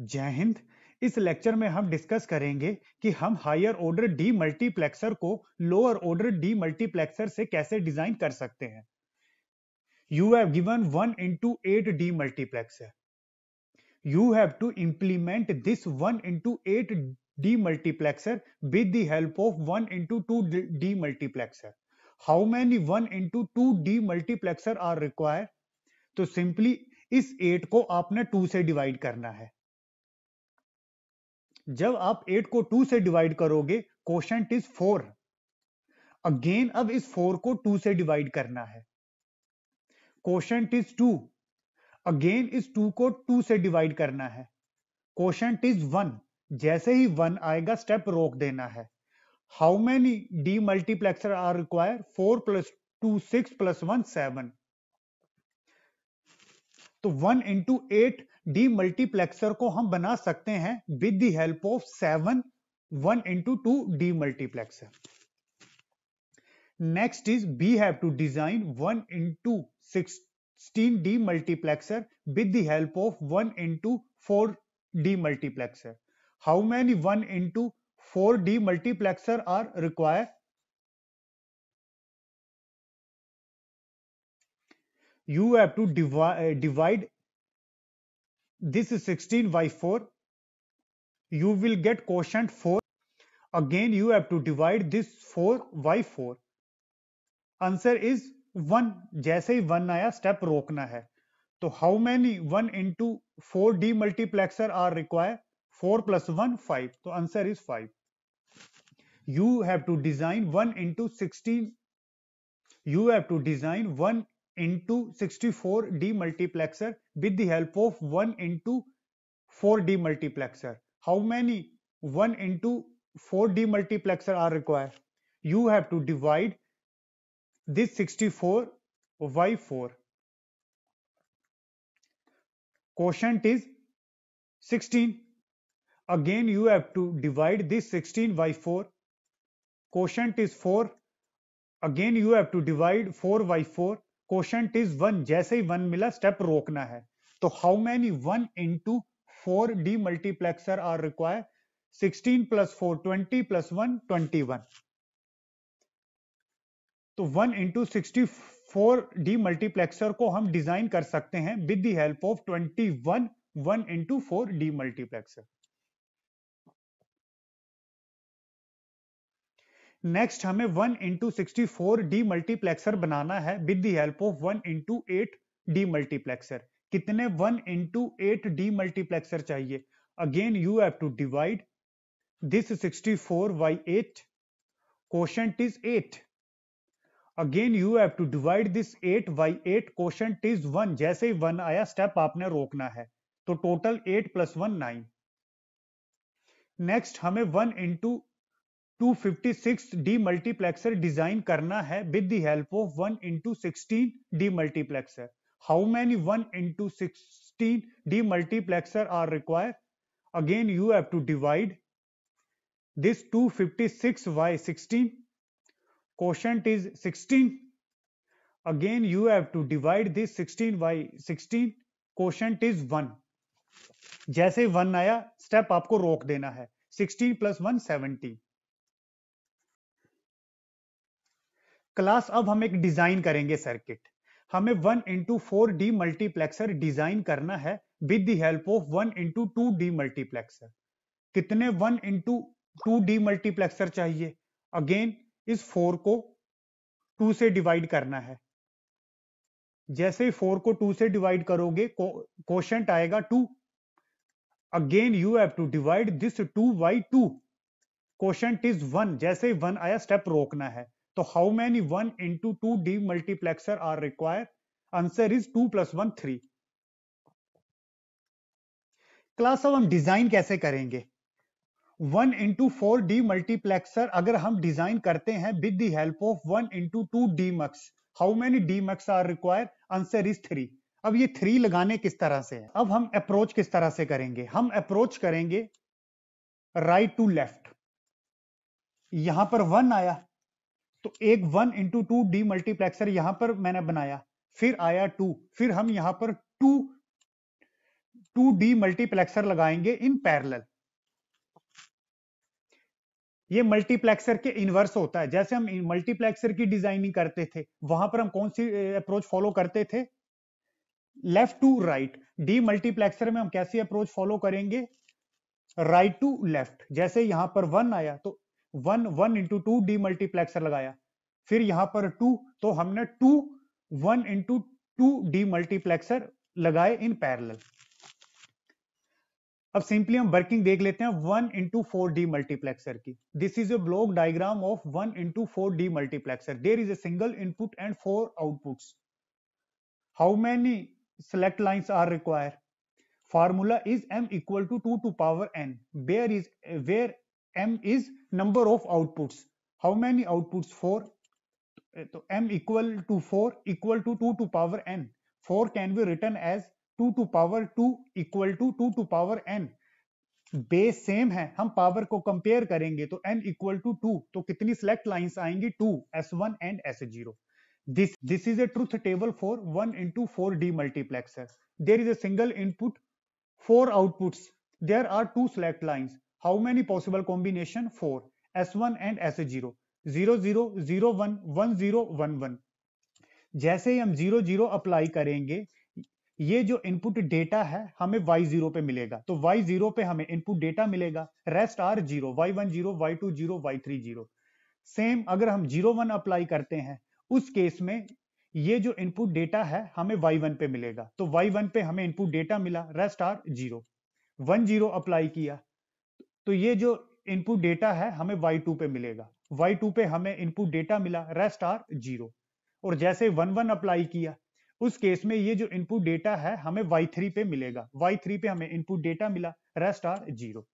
जय हिंद इस लेक्चर में हम डिस्कस करेंगे कि हम हायर ऑर्डर डी मल्टीप्लेक्सर को लोअर ऑर्डर डी मल्टीप्लेक्सर से कैसे डिज़ाइन कर सकते हैं you have given one into eight demultiplexer you have to implement this 1 into 8 demultiplexer with the help of 1 into 2 demultiplexer. How many 1 into 2 demultiplexer are required? तो simply इस eight को आपने two से डिवाइड करना है जब आप एट को टू से डिवाइड करोगे क्वेश्चन इज़ फोर अगेन अब इस फोर को टू से डिवाइड करना है। क्वेश्चन इज़ टू अगेन इस टू को टू से डिवाइड करना है। क्वेश्चन इज़ वन जैसे ही वन आएगा स्टेप रोक देना है। How many demultiplexer are require four plus 2 6 plus 1 7 तो one into eight D multiplexer को हम बना सकते हैं with the help of seven one into two demultiplexer next is we have to design one into sixteen demultiplexer with the help of one into four demultiplexer how many one into four demultiplexer are require you have to divide this is 16 by 4. You will get quotient 4. Again, you have to divide this 4 by 4. Answer is one जैसे ही one आया step रोकना है तो how many one into four D are require four plus one five तो answer is five you have to design one into sixteen you have to design 1 into 64 demultiplexer with the help of 1 into 4 demultiplexer. How many 1 into 4 demultiplexer are required? You have to divide this 64 by 4 quotient is 16 again you have to divide this 16 by 4 quotient is 4 again you have to divide 4 by 4 quotient is 1 जैसे ही 1 मिला step रोकना है। तो how many 1 into 4 demultiplexer are required? 16 plus 4 20 plus 1 21 तो one into sixty four demultiplexer को हम design कर सकते हैं with the help of twenty one one into four demultiplexer next हमें one into sixty four demultiplexer बनाना है with the help of one into eight demultiplexer कितने one into eight demultiplexer चाहिए? Again you have to divide this sixty four by eight quotient is eight again you have to divide this 8 by 8 quotient is one जैसे ही one आया step आपने रोकना है। तो total eight plus one nine next हमें one into two fifty six demultiplexer design करना है with the help of 1 into sixteen demultiplexer how many 1 into sixteen demultiplexer are require again you have to divide this 256 by 16 quotient is 16 again, you have to divide this 16 by 16 quotient is 1 जैसे 1 आया step आपको रोक देना है। 16 plus 1 17 class अब हम एक design करेंगे सर्किट। हमें one into four demultiplexer design करना है with the help of one into two demultiplexer. कितने one into two D multiplexer चाहिए? अगेन, इस फोर को टू से डिवाइड करना है। जैसे ही फोर को टू से डिवाइड करोगे क्वेश्चन आएगा two. Again you have to divide this two by two. Quotient is one जैसे वन आया स्टेप रोकना है। तो how many one into two demultiplexer are require answer is two plus one three class अब हम design कैसे करेंगे? One into four D multiplexer अगर हम डिज़ाइन करते हैं with the help of one into two demux how many demux are require answer is three अब ये थ्री लगाने किस तरह से है? अब हम अप्रोच किस तरह से करेंगे? हम अप्रोच करेंगे राइट टू लेफ़्ट यहाँ पर वन आया। तो एक one into two D multiplexer यहाँ पर मैंने बनाया, फिर आया टू फिर हम यहाँ पर टू टू डी मल्टीप्लेक्सर लगाएँगे इन पैरेलल ये मल्टीप्लेक्सर के इनवर्स होता है, जैसे हम मल्टीप्लेक्सर की डिज़ाइनिंग करते थे, वहाँ पर हम कौन सी अप्रोच फॉलो करते थे? Left to right D multiplexer में हम कैसी अप्रोच फॉलो करेंगे? राइट टू लेफ़्ट जैसे यहाँ पर वन आया तो one one into two demultiplexer लगाया। फिर यहाँ पर टू तो हमने two one into two demultiplexer लगाए इन पैरेलल अब सिंपली हम वर्किंग देख लेते हैं one into four D multiplexer की। This is a block diagram of one into four demultiplexer there is a single input and four outputs how many select lines are required. Formula is m equal to 2 to power n. Where is, where m is number of outputs. How many outputs? 4. So m equal to 4 equal to 2 to power n. 4 can be written as 2 to power 2 equal to 2 to power n. Base same है हम power को compare करेंगे तो n equal to two तो कितनी select lines आएँगी two S one and S zero This, this is a truth table for 1 into 4D multiplexer. There is a single input, four outputs. There are two select lines. How many possible combination? 4. S1 and S0. 0, 0, 0, 1, 1, 0, 1, 1. जैसे ही हम 0, 0 apply करेंगे ये जो input data है हमें y0 पे मिलेगा तो y0 पे हमें इनपुट डेटा मिलेगा rest are zero y10 y20 y30 सेम अगर हम 01 अप्लाई करते हैं उस केस में ये जो इनपुट डेटा है हमें y1 पे मिलेगा तो y1 पे हमें इनपुट डेटा मिला rest are zero one zero apply किया तो ये जो इनपुट डेटा है, हमें y2 पे मिलेगा। Y2 पे हमें इनपुट डेटा मिला रेस्ट आर ज़ीरो और जैसे वन वन अप्लाई किया, उस केस में ये जो इनपुट डेटा है, हमें y3 पे मिलेगा। Y3 पे हमें इनपुट डेटा मिला rest are zero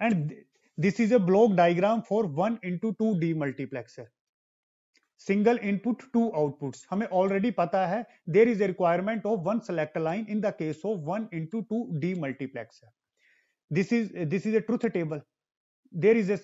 and this is a block diagram for one into two demultiplexer single input two outputs हमें ऑलरेडी पता है there is a requirement of one select line in the case of one into two demultiplex this is this is a truth table there is a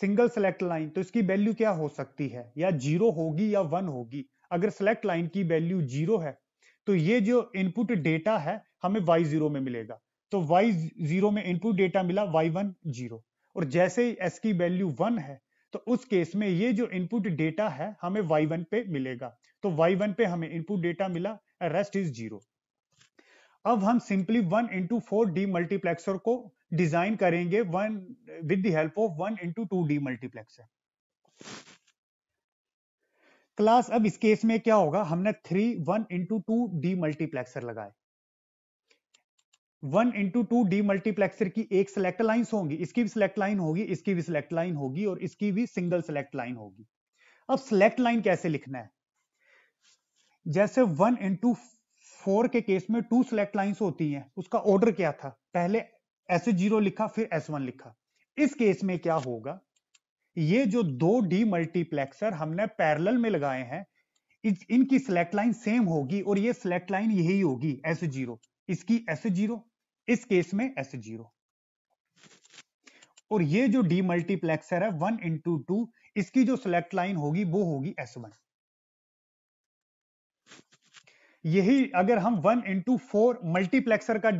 single select line तो इसकी value क्या हो सकती है? या zero होगी या one होगी? अगर सेलेक्ट लाइन की वैल्यू ज़ीरो है तो ये जो इनपुट डेटा है, हमें वाई ज़ीरो में मिलेगा। तो वाई ज़ीरो में इनपुट डेटा मिला वाई वन ज़ीरो और जैसे ही एस की वैल्यू वन है तो उस केस में ये जो इनपुट डेटा है, हमें वाई वन पे मिलेगा। तो वाई वन पे हमें इनपुट डेटा मिला रेस्ट इज़ ज़ीरो अब हम simply one into four demultiplexer को डिज़ाइन करेंगे one with the help of one into two demultiplexer class अब इस केस में क्या होगा? हमने three one into two demultiplexer लगाए। One into two D multiplexer की एक सिलेक्ट लाइन होंगी। इसकी भी सिलेक्ट लाइन होगी, इसकी भी सिलेक्ट लाइन होगी, और इसकी भी सिंगल सिलेक्ट लाइन होगी। अब सिलेक्ट लाइन कैसे लिखना है? जैसे वन इंटू फोर के केस में टू सिलेक्ट लाइंस होती हैं, उसका ऑर्डर क्या था? पहले एस ज़ीरो लिखा, फिर एस वन लिखा। इस केस में क्या होगा? ये जो दो डी मल्टीप्लेक्सर हमने पैरेलल में लगाए हैं इनकी सिलेक्ट लाइन सेम होगी और ये सिलेक्ट लाइन यही होगी एस ज़ीरो इसकी एस ज़ीरो इस केस में एस ज़ीरो और ये जो डी मल्टीप्लेक्सर है वन इंटू टू इसकी जो सिलेक्ट लाइन होगी, वो होगी एस वन यही अगर हम वन इंटू फोर मल्टीप्लेक्सर का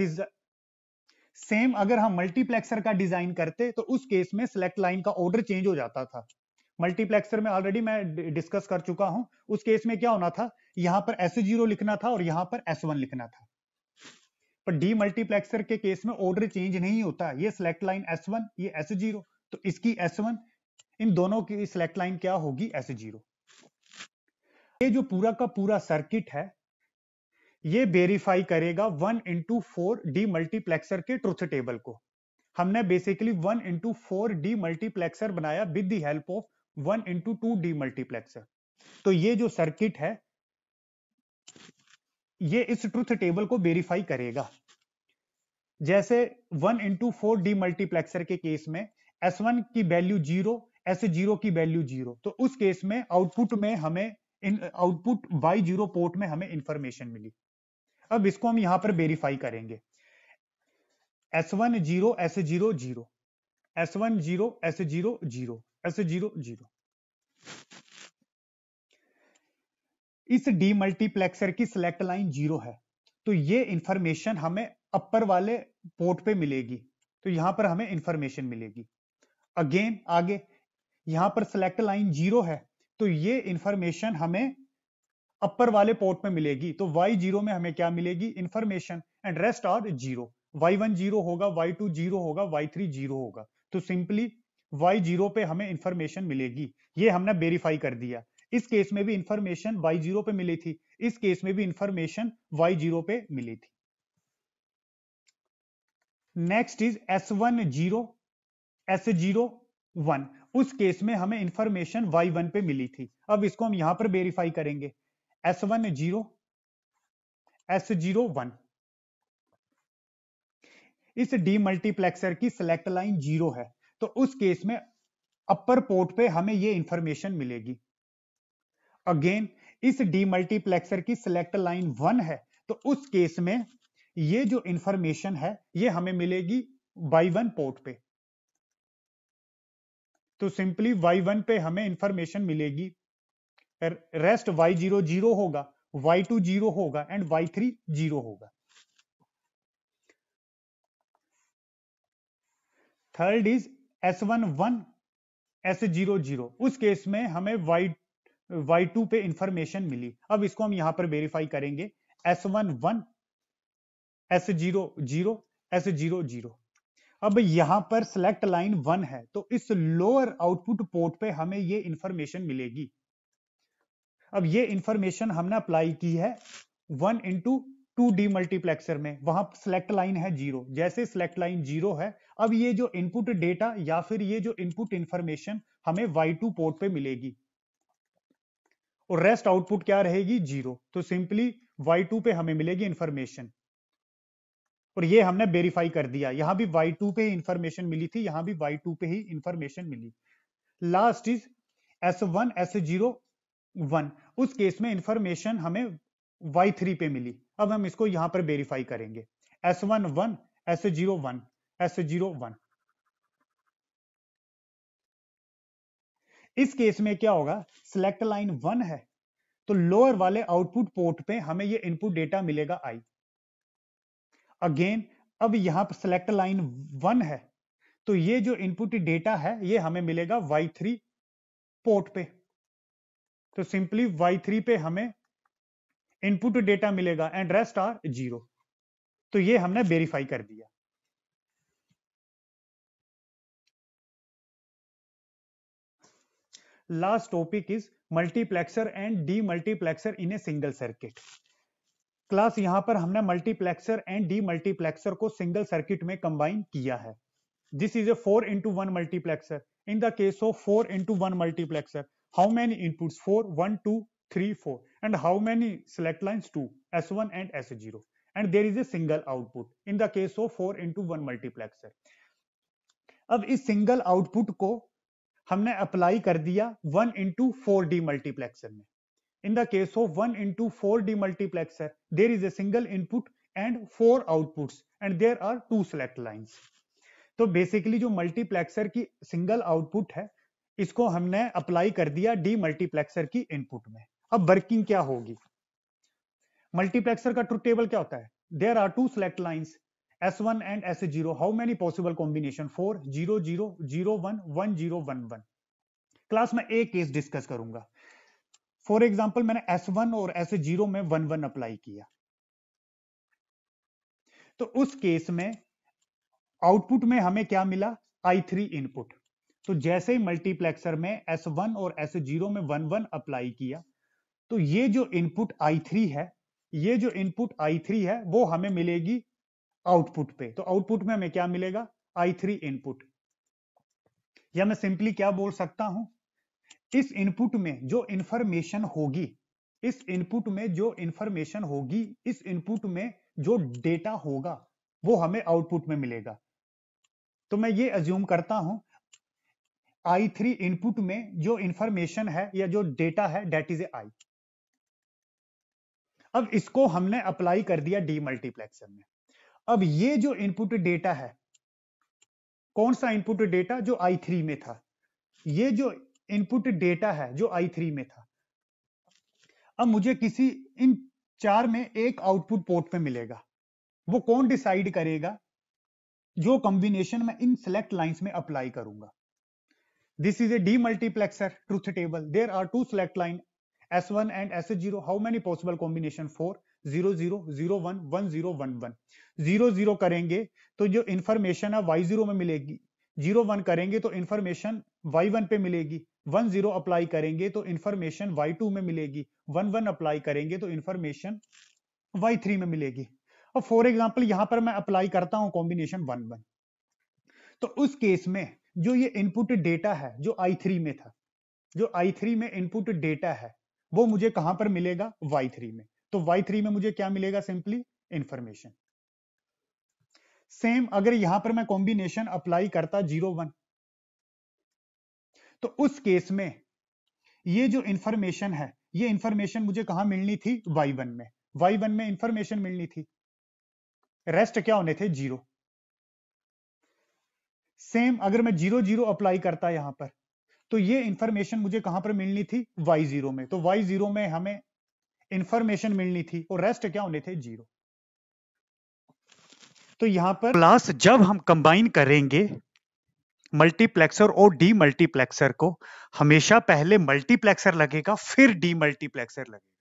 सेम अगर हम मल्टीप्लेक्सर का डिज़ाइन करते तो उस केस में सिलेक्ट लाइन का ऑर्डर चेंज हो जाता था। मल्टीप्लेक्सर में ऑलरेडी मैं डिस्कस कर चुका हूँ। उस केस में क्या होना था? यहाँ पर एस ज़ीरो लिखना था और यहाँ पर एस वन लिखना था। पर डी मल्टीप्लेक्सर के केस में ऑर्डर चेंज नहीं होता। ये सिलेक्ट लाइन एस वन ये एस ज़ीरो तो इसकी एस वन इन दोनों की सिलेक्ट लाइन क्या होगी? एस ज़ीरो ये जो पूरा का पूरा सर्किट है ये वेरीफाई करेगा one into four D multiplexer के ट्रुथ टेबल को। हमने basically one into four D multiplexer बनाया with the help of one into two D multiplexer तो ये जो सर्किट है, ये इस ट्रुथ टेबल को वेरीफाई करेगा। जैसे one into four D multiplexer के केस में एस वन की वैल्यू ज़ीरो एस ज़ीरो की वैल्यू ज़ीरो तो उस केस में आउटपुट में हमें आउटपुट वाई ज़ीरो पोर्ट में हमें इंफॉर्मेशन मिली। अब इसको हम यहाँ पर वेरीफाई करेंगे। S one zero S zero zero S one zero S zero zero S zero zero इस डी मल्टीप्लेक्सर की सिलेक्ट लाइन ज़ीरो है। तो ये इंफॉर्मेशन हमें अपर वाले पोर्ट पे मिलेगी। तो यहाँ पर हमें इंफॉर्मेशन मिलेगी। अगेन आगे, यहाँ पर सिलेक्ट लाइन ज़ीरो है। तो ये इंफॉर्मेशन हमें अपर वाले पोर्ट में मिलेगी। तो y ज़ीरो में हमें क्या मिलेगी? Information and rest are zero Y y1 zero होगा y2 ज़ीरो होगा y3 ज़ीरो होगा। तो सिंपली y ज़ीरो पे हमें इंफॉर्मेशन मिलेगी। ये हमने वेरीफाई कर दिया। इस केस में भी इंफॉर्मेशन y ज़ीरो पे मिली थी। इस केस में भी इंफॉर्मेशन y ज़ीरो पे मिली थी। Next is S one zero S zero one उस केस में हमें इंफॉर्मेशन y वन पे मिली थी। अब इसको हम यहाँ पर वेरीफाई करेंगे। S one zero S zero one इस डी मल्टीप्लेक्सर की सिलेक्ट लाइन ज़ीरो है। तो उस केस में अपर पोर्ट पे हमें ये इंफॉर्मेशन मिलेगी। अगेन इस डी मल्टीप्लेक्सर की सिलेक्ट लाइन वन है। तो उस केस में ये जो इंफॉर्मेशन है, ये हमें मिलेगी वाई वन पोर्ट पे। तो सिंपली वाई वन पे हमें इंफॉर्मेशन मिलेगी। रेस्ट वाई ज़ीरो ज़ीरो होगा वाई टू ज़ीरो होगा एंड वाई थ्री ज़ीरो होगा। Third is S one one S zero zero उस केस में हमें वाई वाई टू पे इंफॉर्मेशन मिली। अब इसको हम यहाँ पर वेरीफाई करेंगे। S one one S zero zero S zero zero अब यहाँ पर सिलेक्ट लाइन वन है तो इस लोअर आउटपुट पोर्ट पे हमें ये इंफॉर्मेशन मिलेगी। अब ये इंफॉर्मेशन हमने अप्लाई की है one into two D multiplexer में। वहाँ सिलेक्ट लाइन है ज़ीरो जैसे सिलेक्ट लाइन ज़ीरो है, अब ये जो इनपुट डेटा या फिर ये जो इनपुट इंफॉर्मेशन हमें वाई टू पोर्ट पे मिलेगी। और रेस्ट आउटपुट क्या रहेगी? ज़ीरो तो सिंपली वाई टू पे हमें मिलेगी इंफॉर्मेशन और ये हमने वेरीफाई कर दिया। यहाँ भी वाई टू पे इंफॉर्मेशन मिली थी, यहाँ भी वाई टू पे ही information milli. Last is S one S zero one. उस केस में इंफॉर्मेशन हमें वाई थ्री पे मिली। अब हम इसको यहाँ पर वेरीफाई करेंगे। S one one S zero one S zero one इस केस में क्या होगा? सिलेक्ट लाइन वन है। तो लोअर वाले आउटपुट पोर्ट पे हमें ये इनपुट डेटा मिलेगा आई अगेन अब यहाँ पर सिलेक्ट लाइन वन है। तो ये जो इनपुट डेटा है, ये हमें मिलेगा वाई थ्री पोर्ट पे। तो सिंपली थ्री पे हमें इनपुट डेटा मिलेगा एंड रेस्ट आर ज़ीरो तो ये हमने वेरीफाई कर दिया। Last topic is multiplexer and D multiplexer in a single circuit class यहाँ पर हमने मल्टीप्लेक्सर एंड डी मल्टीप्लेक्सर को सिंगल सर्किट में कंबाइन किया है। This is a four into one multiplexer in the case of four into one multiplexer how many inputs four one two three four and how many select lines two s1 and s0 and there is a single output in the case of 4 into 1 multiplexer अब इस single output को हमने apply कर दिया 1 into four D multiplexer में In the case of 1 into 4 demultiplexer, there is a single input and four outputs and there are two select lines. तो basically जो multiplexer की सिंगल आउटपुट है इसको हमने अप्लाई कर दिया डी मल्टीप्लेक्सर की इनपुट में। अब वर्किंग क्या होगी? मल्टीप्लेक्सर का ट्रुथ टेबल क्या होता है? There are two select lines S1 and S0 how many possible combination? 4 0 0 0 1 1 0 1 1 class में एक केस डिस्कस करूँगा। फॉर एग्ज़ाम्पल मैंने एस वन और एस ज़ीरो में वन वन अप्लाई किया। तो उस केस में आउटपुट में हमें क्या मिला? आई थ्री इनपुट तो जैसे ही मल्टीप्लेक्सर में S1 और S0 में वन वन अप्लाई किया तो ये जो इनपुट I3 है, ये जो इनपुट I3 है, वो हमें मिलेगी आउटपुट पे। तो आउटपुट में हमें क्या मिलेगा? I3 इनपुट या मैं सिंपली क्या बोल सकता हूँ? इस इनपुट में जो इंफॉर्मेशन होगी, इस इनपुट में जो इंफॉर्मेशन होगी, इस इनपुट में जो डेटा होगा, वो हमें आउटपुट में मिलेगा। तो मैं ये अज्यूम करता हूँ आई थ्री इनपुट में जो इंफॉर्मेशन है या जो डेटा है डेट इज़ ए आई अब इसको हमने अप्लाई कर दिया डी मल्टीप्लेक्सर में। अब ये जो इनपुट डेटा है, कौन सा इनपुट डेटा जो आई थ्री में था। ये जो इनपुट डेटा है, जो आई थ्री में था। अब मुझे किसी, इन चार में एक आउटपुट पोर्ट पे मिलेगा। वो कौन डिसाइड करेगा? जो कॉम्बिनेशन में इन सिलेक्ट लाइंस में अप्लाई करूँगा। Is a D multiplexer truth table there are two select line S1 and S0 how many possible combination? 4 0 0 0 1 1 0 1 1 0 0 करेंगे तो जो इंफॉर्मेशन है y0 में मिलेगी. 0 1 करेंगे तो इंफॉर्मेशन y1 पे मिलेगी. 1 0 अप्लाई करेंगे तो इंफॉर्मेशन y2 में मिलेगी. 1 1 अप्लाई करेंगे तो इंफॉर्मेशन y3 में मिलेगी. और फॉर एग्जांपल यहाँ पर मैं अप्लाई करता हूँ कॉम्बिनेशन 1 1 तो उस केस में जो ये इनपुट डेटा है, जो आई थ्री में था, जो आई थ्री में इनपुट डेटा है, वो मुझे कहाँ पर मिलेगा? वाई थ्री में। तो वाई थ्री में मुझे क्या मिलेगा सिंपली इंफॉर्मेशन सेम अगर यहाँ पर मैं कॉम्बिनेशन अप्लाई करता ज़ीरो वन तो उस केस में ये जो इंफॉर्मेशन है, ये इंफॉर्मेशन मुझे कहाँ मिलनी थी? वाई वन में। वाई वन में इंफॉर्मेशन मिलनी थी। रेस्ट क्या होने थे? ज़ीरो सेम अगर मैं ज़ीरो ज़ीरो अप्लाई करता यहाँ पर तो ये इंफॉर्मेशन मुझे कहाँ पर मिलनी थी? वाई ज़ीरो में। तो वाई ज़ीरो में हमें इंफॉर्मेशन मिलनी थी और रेस्ट क्या होने थे? ज़ीरो तो यहाँ पर क्लास जब हम कंबाइन करेंगे मल्टीप्लेक्सर और डी मल्टीप्लेक्सर को, हमेशा पहले मल्टीप्लेक्सर लगेगा, फिर डी मल्टीप्लेक्सर लगेगा।